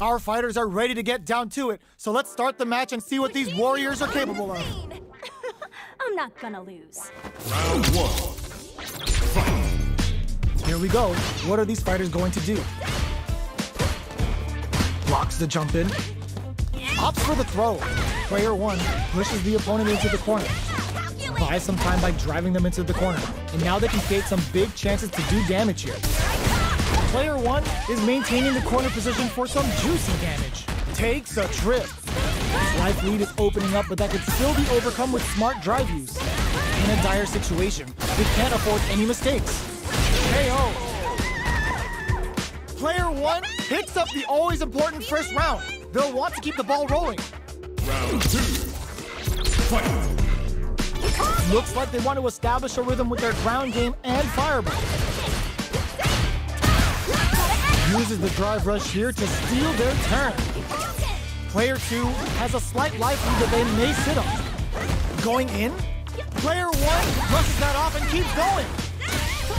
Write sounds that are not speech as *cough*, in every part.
Our fighters are ready to get down to it, so let's start the match and see what these warriors are capable of. *laughs* I'm not gonna lose. Round one. Fight. Here we go. What are these fighters going to do? Blocks the jump in. Opts for the throw. Player one pushes the opponent into the corner. Buys some time by driving them into the corner. And now they can create some big chances to do damage here. Player one is maintaining the corner position for some juicy damage. Takes a trip. His life lead is opening up, but that could still be overcome with smart drive use. In a dire situation, they can't afford any mistakes. KO. Player one picks up the always important first round. They'll want to keep the ball rolling. Round two. Fight. Looks like they want to establish a rhythm with their ground game and fireball. Uses the drive rush here to steal their turn. Player two has a slight life lead that they may sit on. Going in, player one brushes that off and keeps going.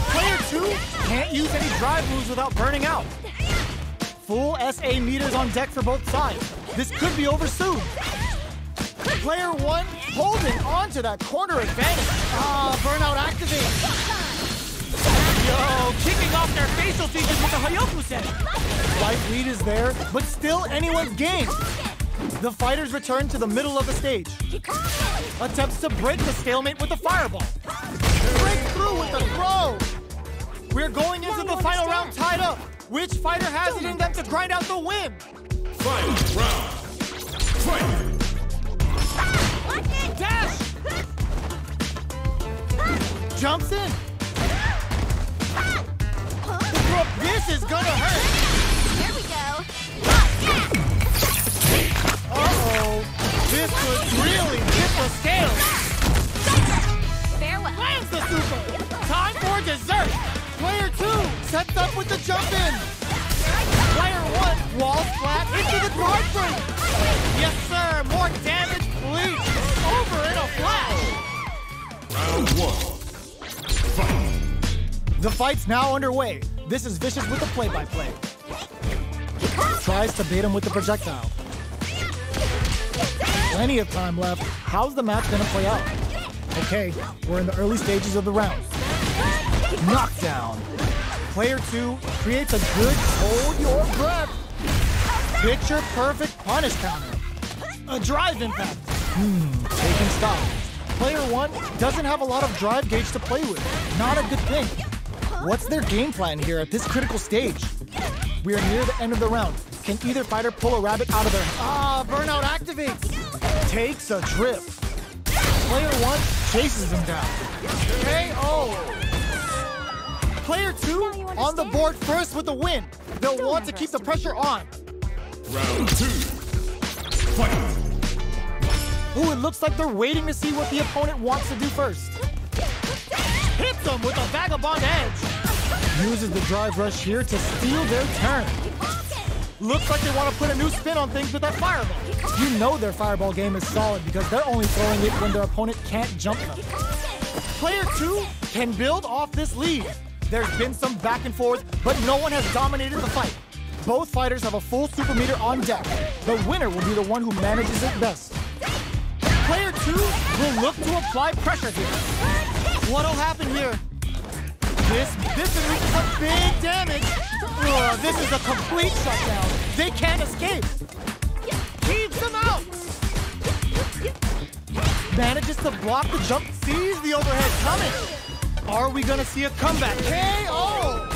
Player two can't use any drive moves without burning out. Full SA meters on deck for both sides. This could be over soon. Player one holding on to that corner advantage. Ah, burnout activate. Yo, kicking off their facial features with the Hoyokusen. Life lead is there, but still anyone's game. The fighters return to the middle of the stage. Attempts to break the stalemate with the fireball. Break through with the throw. We're going into the final round tied up. Which fighter has it in them to grind out the win? Final round. Fight. Dash! Jumps in. This is gonna hurt. Here we go. Uh-oh. This could really tip the scales. Farewell. Lands the super. Time for dessert. Player two sets up with the jump in. Player one walls flat into the guard frame. Yes, sir. More damage, please. Over in a flash. Round one. Fight. The fight's now underway. This is Vicious with the play-by-play. Tries to bait him with the projectile. Plenty of time left. How's the match gonna play out? Okay, we're in the early stages of the round. Knockdown. Player two creates a good hold your breath. Picture perfect punish counter. A drive impact. Hmm, taking stock. Player one doesn't have a lot of drive gauge to play with. Not a good thing. What's their game plan here at this critical stage? We are near the end of the round. Can either fighter pull a rabbit out of their... Ah, burnout activates. Takes a trip. Player one chases him down. KO. Player two on the board first with the win. They'll Don't want to keep the pressure on. Round two. Fight. Ooh, it looks like they're waiting to see what the opponent wants to do first. Hits them with a vagabond edge. Uses the drive rush here to steal their turn. Looks like they want to put a new spin on things with that fireball. You know their fireball game is solid because they're only throwing it when their opponent can't jump them. Player two can build off this lead. There's been some back and forth, but no one has dominated the fight. Both fighters have a full super meter on deck. The winner will be the one who manages it best. Player two will look to apply pressure here. What'll happen here? This, this unleashes some big damage. Ugh, this is a complete shutdown. They can't escape. Keeps them out. Manages to block the jump, sees the overhead coming. Are we gonna see a comeback? KO!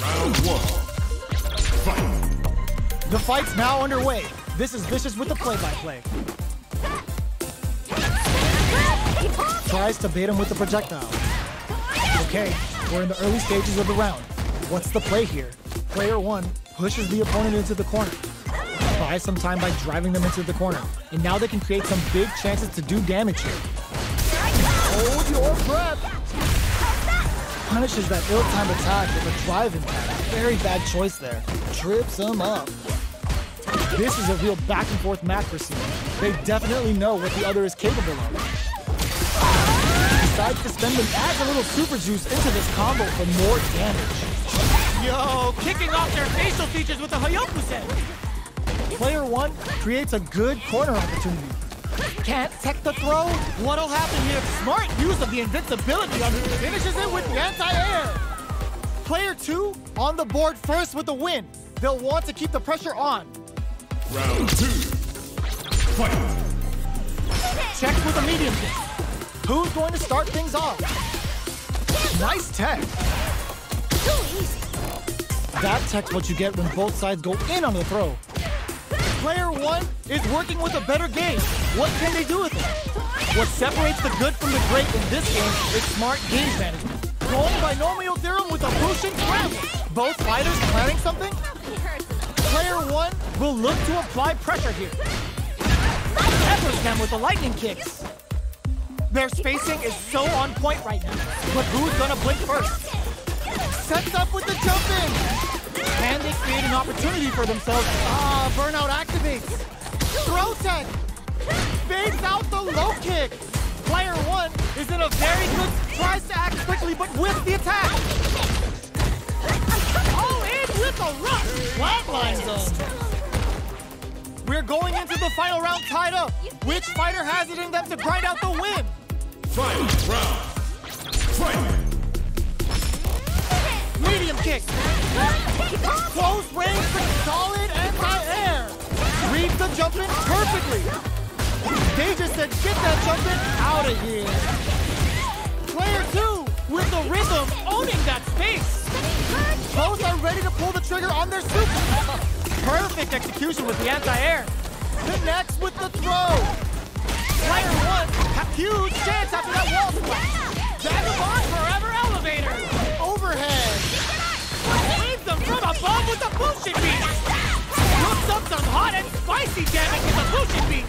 Round one. Fight. The fight's now underway. This is Vicious with the play-by-play. Tries to bait him with the projectile. Okay, we're in the early stages of the round. What's the play here? Player one pushes the opponent into the corner. Buys some time by driving them into the corner. And now they can create some big chances to do damage here. Hold your breath. Punishes that ill-timed attack with a drive impact. Very bad choice there. Trips him up. This is a real back and forth match for Cena. They definitely know what the other is capable of. Decides to spend and adds a little super juice into this combo for more damage. Yo, kicking off their facial features with a Hoyokusen. Player one creates a good corner opportunity. Can't tech the throw? What'll happen here? Smart use of the invincibility on finishes it with the anti-air. Player two on the board first with the win. They'll want to keep the pressure on. Round two. Fight. Check with a medium kick. Who's going to start things off? Nice tech. Too easy. That tech's what you get when both sides go in on the throw. Player one is working with a better game. What can they do with it? What separates the good from the great in this game is smart game management. Going binomial theorem with a Bushin scramble. Both fighters planning something? Player one will look to apply pressure here. Peppers them with the lightning kicks. Their spacing is so on point right now. But who's gonna blink first? Sets up with the jump in. Can they create an opportunity for themselves? Ah, burnout activates. Throw tech. Fades out the low kick. Player one is in a very good, tries to act quickly, but with the attack. Oh, in with a rush. Flatline zone. We're going into the final round tied up. Which fighter has it in them to grind out the win? Round. Fight. Medium kick. Close range solid anti-air. The jump in perfectly. Said, get that jump in out of here. Player two with the rhythm owning that space. Both are ready to pull the trigger on their super. Perfect execution with the anti-air. Connects with the throw. Player one, huge chance after that wall splash. Vagabond forever elevator. Overhead. Waves them from above with the Bushin beat. Cooks up some hot and spicy damage with the Bushin beat.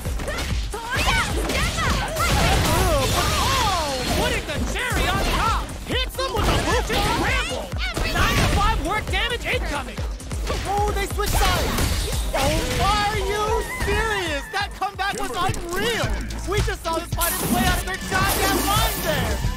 Oh, putting the cherry on top. Hits them with a Bushin scramble. 9 to 5 work damage incoming. Oh, they switch sides. Oh, are you serious? Comeback was unreal. We just saw the fighters play out of their goddamn mind there.